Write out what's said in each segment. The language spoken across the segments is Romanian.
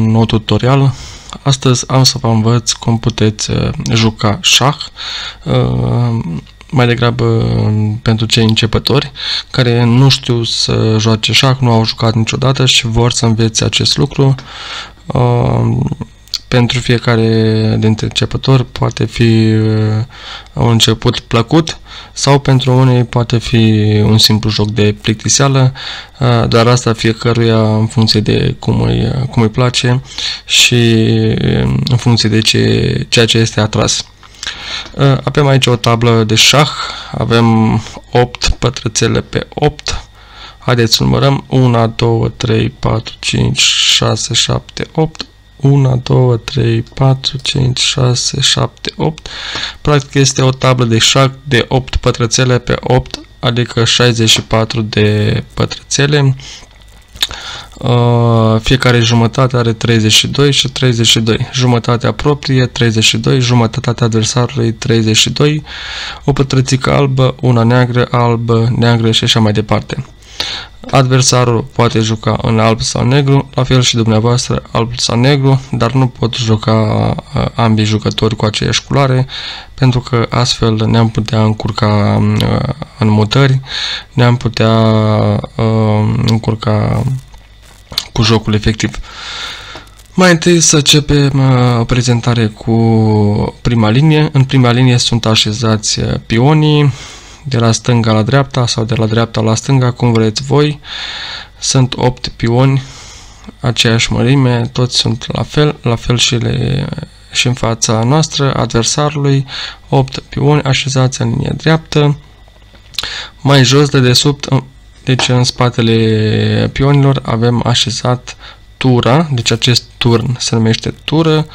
un nou tutorial. Astăzi am să vă învăț cum puteți uh, juca șah, uh, mai degrabă uh, pentru cei începători care nu știu să joace șah, nu au jucat niciodată și vor să învețe acest lucru pentru fiecare dintre începători poate fi uh, un început plăcut sau pentru unii poate fi un simplu joc de plictiseală, uh, dar asta fiecăruia în funcție de cum îi, cum îi place și în funcție de ce, ceea ce este atras. Uh, avem aici o tablă de șah, avem 8 pătrățele pe 8, Haideți să numărăm. 1, 2, 3, 4, 5, 6, 7, 8, 1, 2, 3, 4, 5, 6, 7, 8. Practic este o tablă de șah de 8 pătrățele pe 8, adică 64 de pătrățele. Uh, fiecare jumătate are 32 și 32. Jumătatea proprie 32, jumătatea adversarului 32, o pătrățică albă, una neagră, albă, neagră și așa mai departe. Adversarul poate juca în alb sau negru, la fel și dumneavoastră alb sau negru, dar nu pot juca uh, ambii jucători cu aceeași culoare, pentru că astfel ne-am putea încurca uh, în mutări, ne-am putea uh, încurca cu jocul efectiv. Mai întâi să începem o prezentare cu prima linie. În prima linie sunt așezați pionii, de la stânga la dreapta sau de la dreapta la stânga, cum vreți voi. Sunt 8 pioni, aceeași mărime, toți sunt la fel, la fel și, le, și în fața noastră, adversarului, 8 pioni așezați în linie dreaptă. Mai jos de desubt, deci în spatele pionilor, avem așezat tura, deci acest turn se numește tură,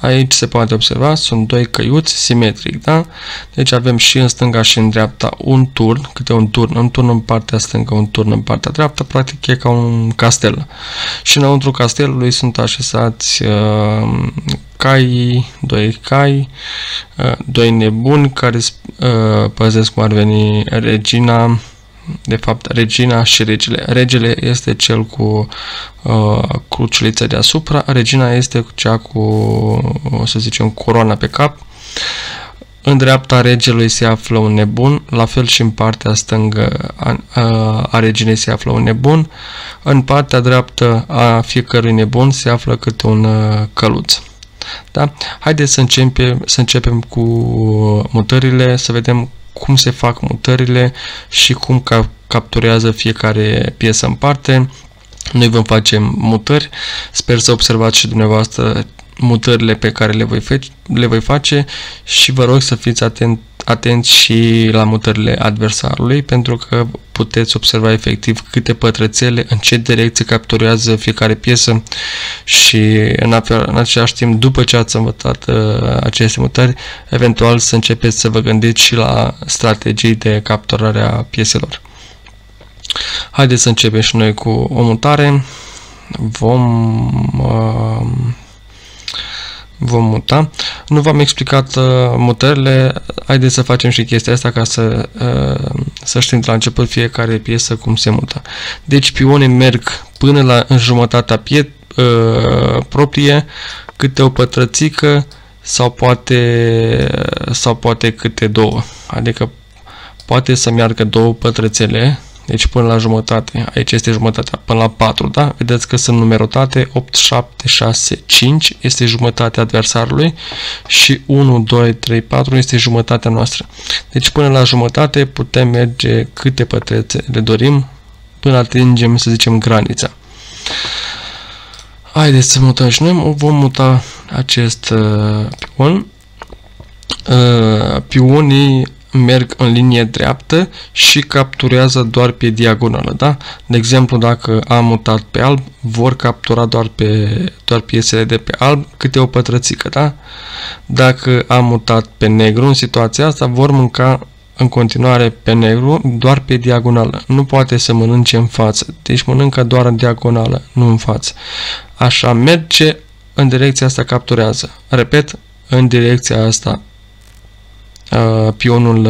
aici se poate observa, sunt doi căiuți simetric, da? Deci avem și în stânga și în dreapta un turn, câte un turn, un turn în partea stângă, un turn în partea dreaptă, practic e ca un castel. Și înăuntru castelului sunt așezați uh, cai, doi cai, uh, doi nebuni care uh, păzesc cum ar veni regina, de fapt, regina și regele. Regele este cel cu uh, cruciulița deasupra, regina este cea cu, să zicem, coroana pe cap. În dreapta regelui se află un nebun, la fel și în partea stângă a, a, a reginei se află un nebun. În partea dreaptă a fiecărui nebun se află câte un uh, căluț. Da? Haideți să începem, să începem cu mutările, să vedem cum se fac mutările și cum ca capturează fiecare piesă în parte. Noi vom face mutări. Sper să observați și dumneavoastră mutările pe care le voi, face, le voi face și vă rog să fiți atent, atenți și la mutările adversarului pentru că puteți observa efectiv câte pătrățele, în ce direcție capturează fiecare piesă și în, în același timp, după ce ați învățat uh, aceste mutări, eventual să începeți să vă gândiți și la strategii de capturare a pieselor. Haideți să începem și noi cu o mutare. Vom uh, vom muta. Nu v-am explicat uh, mutările, haideți să facem și chestia asta ca să, uh, să știm de la început fiecare piesă cum se mută. Deci pionii merg până la în jumătatea pie, uh, proprie, câte o pătrățică sau poate, sau poate câte două. Adică poate să meargă două pătrățele deci până la jumătate, aici este jumătatea, până la 4, da? Vedeți că sunt numerotate, 8, 7, 6, 5 este jumătatea adversarului și 1, 2, 3, 4 este jumătatea noastră. Deci până la jumătate putem merge câte pătrețe le dorim până atingem, să zicem, granița. Haideți să mutăm și noi, vom muta acest uh, pion. Uh, pionii merg în linie dreaptă și capturează doar pe diagonală, da? De exemplu, dacă am mutat pe alb, vor captura doar, pe, doar piesele de pe alb câte o pătrățică, da? Dacă am mutat pe negru, în situația asta, vor mânca în continuare pe negru, doar pe diagonală. Nu poate să mănânce în față, deci mănâncă doar în diagonală, nu în față. Așa merge, în direcția asta capturează. Repet, în direcția asta pionul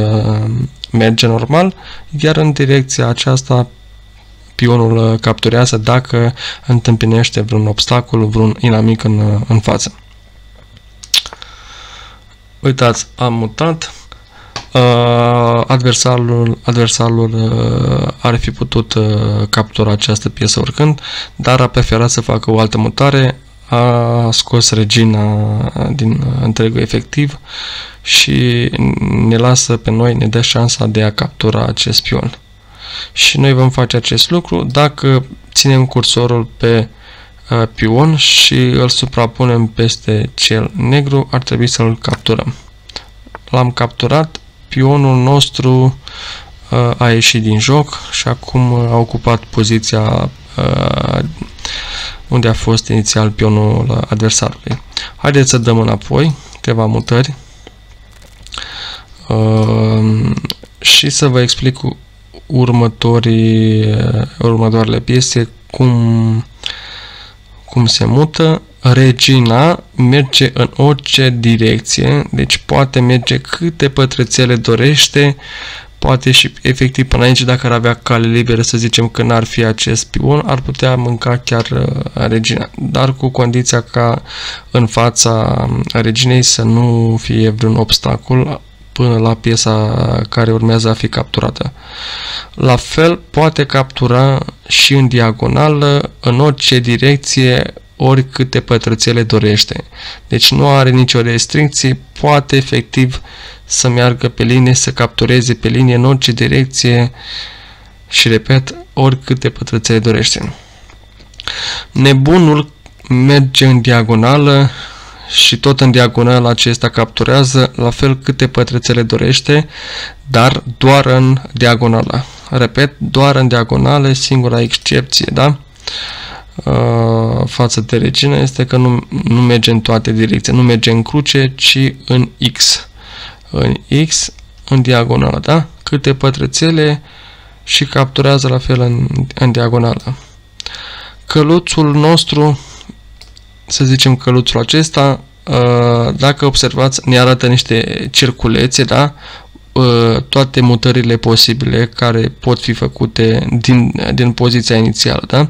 merge normal, iar în direcția aceasta pionul capturează dacă întâmpinește vreun obstacol, vreun inamic în, în față. Uitați, am mutat. Uh, adversarul, adversarul uh, ar fi putut uh, captura această piesă oricând, dar a preferat să facă o altă mutare, a scos regina din întregul efectiv și ne lasă pe noi, ne dă șansa de a captura acest pion. Și noi vom face acest lucru dacă ținem cursorul pe uh, pion și îl suprapunem peste cel negru, ar trebui să-l capturăm. L-am capturat, pionul nostru uh, a ieșit din joc și acum a ocupat poziția uh, unde a fost inițial pionul adversarului. Haideți să dăm înapoi câteva mutări uh, și să vă explic următorii, următoarele piese cum, cum se mută. Regina merge în orice direcție, deci poate merge câte pătrățele dorește, poate și efectiv până aici dacă ar avea cale liberă să zicem că n-ar fi acest pion, ar putea mânca chiar uh, regina, dar cu condiția ca în fața reginei să nu fie vreun obstacol până la piesa care urmează a fi capturată. La fel, poate captura și în diagonală, în orice direcție, ori câte pătrățele dorește. Deci nu are nicio restricție, poate efectiv să meargă pe linie, să captureze pe linie în orice direcție și repet, ori câte pătrățele dorește. Nebunul merge în diagonală și tot în diagonală acesta capturează la fel câte pătrățele dorește, dar doar în diagonală. Repet, doar în diagonală, singura excepție, da? Uh, față de regină este că nu, nu merge în toate direcții, nu merge în cruce, ci în X. În X, în diagonală, da? Câte pătrățele și capturează la fel în, în diagonală. Căluțul nostru, să zicem căluțul acesta, uh, dacă observați, ne arată niște circulețe, da? Uh, toate mutările posibile care pot fi făcute din, din poziția inițială. Da?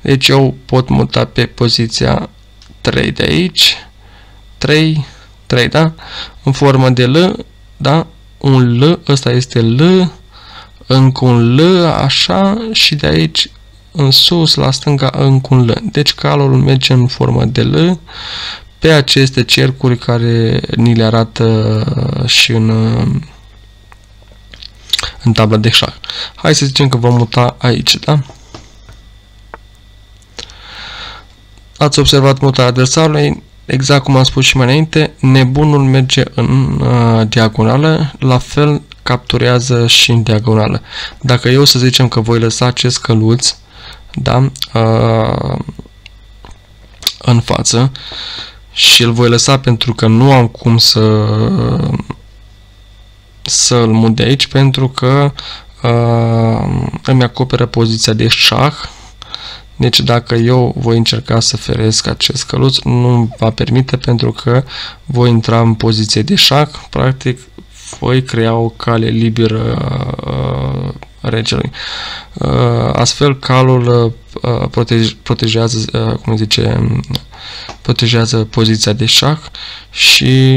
Deci eu pot muta pe poziția 3 de aici, 3, 3, da? În formă de L, da? Un L, ăsta este L, încă un L, așa, și de aici în sus, la stânga, încă un L. Deci calul merge în formă de L pe aceste cercuri care ni le arată și în în tabla de șah. Hai să zicem că vom muta aici, da? Ați observat mutarea adversarului, exact cum am spus și mai înainte, nebunul merge în uh, diagonală, la fel capturează și în diagonală. Dacă eu să zicem că voi lăsa acest căluț, da, uh, în față și îl voi lăsa pentru că nu am cum să să-l mut de aici pentru că uh, îmi acoperă poziția de șah. Deci dacă eu voi încerca să feresc acest căluț, nu va permite pentru că voi intra în poziție de șah. Practic voi crea o cale liberă uh, regelui. Uh, astfel, calul uh, protej, protejează, uh, cum zice, protejează poziția de șah și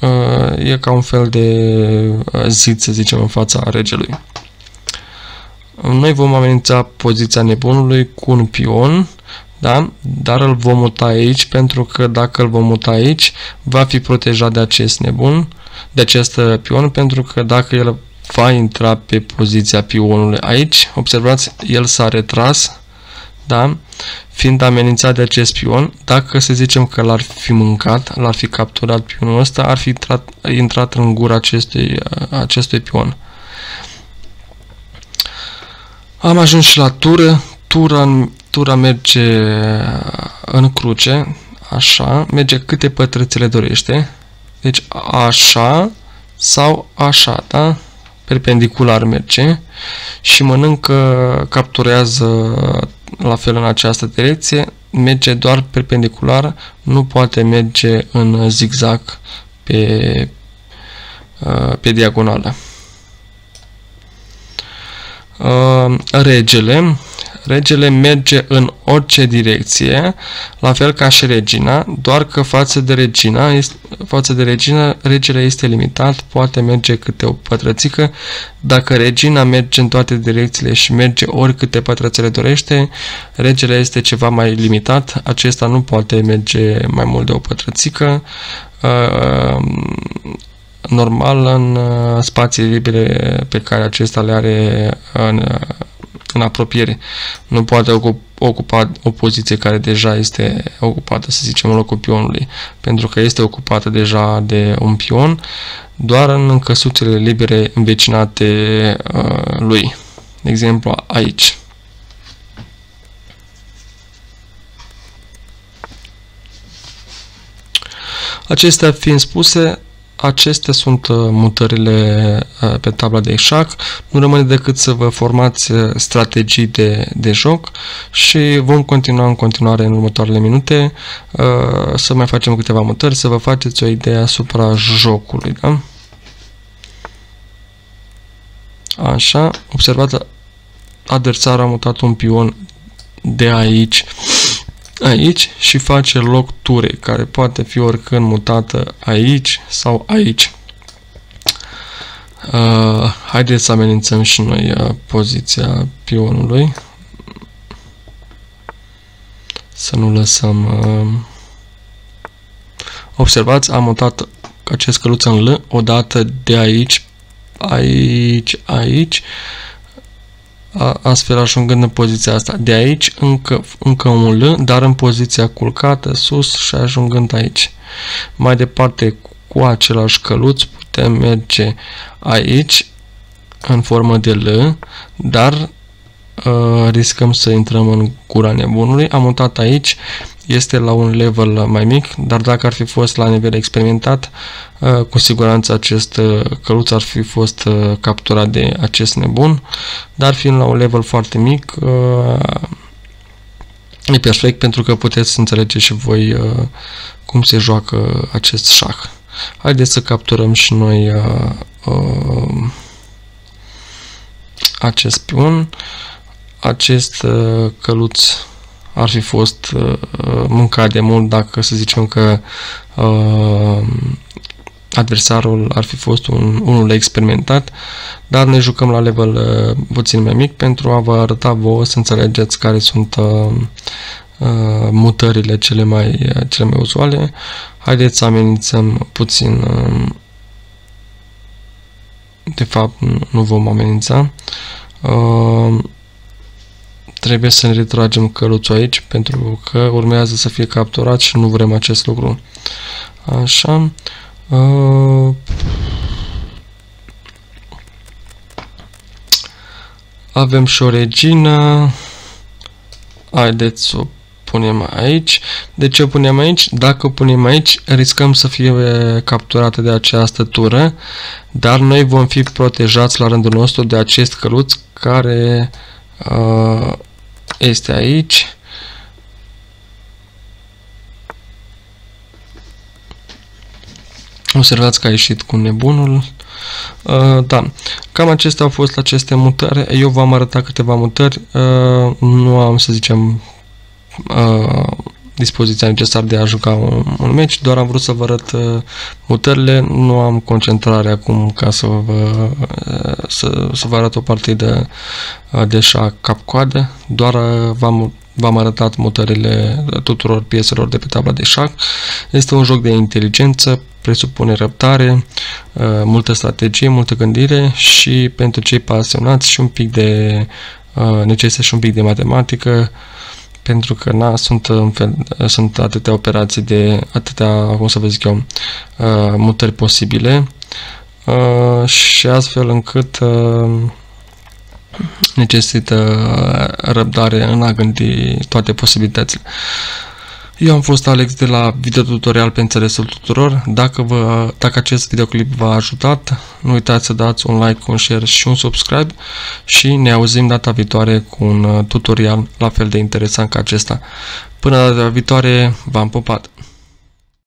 uh, e ca un fel de uh, zid, să zicem, în fața regelui. Noi vom amenința poziția nebunului cu un pion, da? dar îl vom muta aici pentru că dacă îl vom muta aici, va fi protejat de acest nebun, de acest pion, pentru că dacă el va intra pe poziția pionului aici, observați, el s-a retras, da? fiind amenințat de acest pion, dacă să zicem că l-ar fi mâncat, l-ar fi capturat pionul ăsta, ar fi intrat, intrat în gura acestui, acestui pion. Am ajuns și la tură, tura, tura merge în cruce, așa, merge câte pătrățele dorește, deci așa sau așa, da? Perpendicular merge și mănâncă, capturează la fel în această direcție, merge doar perpendicular, nu poate merge în zigzag pe, uh, pe diagonală. Uh, regele. Regele merge în orice direcție, la fel ca și regina, doar că față de regina, este, față de regina, regele este limitat, poate merge câte o pătrățică. Dacă regina merge în toate direcțiile și merge oricâte pătrățele dorește, regele este ceva mai limitat, acesta nu poate merge mai mult de o pătrățică. Uh, normal în uh, spații libere pe care acesta le are în, uh, în apropiere. Nu poate ocupa o poziție care deja este ocupată, să zicem, în locul pionului, pentru că este ocupată deja de un pion, doar în căsuțele libere învecinate uh, lui. De exemplu, aici. Acestea fiind spuse, Acestea sunt uh, mutările uh, pe tabla de eșac. Nu rămâne decât să vă formați uh, strategii de, de joc și vom continua în continuare în următoarele minute să mai facem câteva mutări, să vă faceți o idee asupra jocului. Da? Așa, observați, adversarul a mutat un pion de aici aici și face loc turei, care poate fi oricând mutată aici sau aici. Uh, haideți să amenințăm și noi uh, poziția pionului. Să nu lăsăm... Uh... Observați, am mutat acest căluț în L odată de aici, aici, aici astfel ajungând în poziția asta. De aici încă, încă un L, dar în poziția culcată sus și ajungând aici. Mai departe, cu același căluț putem merge aici în formă de L, dar uh, riscăm să intrăm în gura nebunului. Am mutat aici, este la un level mai mic, dar dacă ar fi fost la nivel experimentat, uh, cu siguranță acest uh, căluț ar fi fost uh, capturat de acest nebun, dar fiind la un level foarte mic, e perfect pentru că puteți înțelege și voi cum se joacă acest șah. Haideți să capturăm și noi acest pion. Acest căluț ar fi fost uh, mâncat de mult dacă să zicem că uh, adversarul ar fi fost un, unul experimentat, dar ne jucăm la level uh, puțin mai mic pentru a vă arăta vouă să înțelegeți care sunt uh, uh, mutările cele mai, cele mai uzuale. Haideți să amenințăm puțin uh, de fapt nu vom amenința. Uh, trebuie să ne retragem căluțul aici pentru că urmează să fie capturat și nu vrem acest lucru. Așa. Uh, avem și o regină. Haideți să o punem aici. De ce o punem aici? Dacă o punem aici, riscăm să fie capturată de această tură, dar noi vom fi protejați la rândul nostru de acest căluț care uh, este aici. Observați că a ieșit cu nebunul. Uh, da, cam acestea au fost aceste mutări. Eu v-am arătat câteva mutări. Uh, nu am, să zicem, uh, dispoziția necesară de a juca un, un meci, doar am vrut să vă arăt uh, mutările, nu am concentrare acum ca să vă, uh, să, să vă arăt o partidă uh, de șah cap-coadă, doar uh, v-am V-am arătat mutările tuturor pieselor de pe tabla de șah. Este un joc de inteligență, presupune răbdare, uh, multă strategie, multă gândire și pentru cei pasionați și un pic de uh, necesită și un pic de matematică, pentru că na, sunt, în fel, sunt atâtea operații de atâtea, cum să vă zic eu, uh, mutări posibile uh, și astfel încât uh, necesită răbdare în a gândi toate posibilitățile. Eu am fost Alex de la video tutorial pe înțelesul tuturor. Dacă, vă, dacă acest videoclip v-a ajutat, nu uitați să dați un like, un share și un subscribe și ne auzim data viitoare cu un tutorial la fel de interesant ca acesta. Până data viitoare, v-am pupat!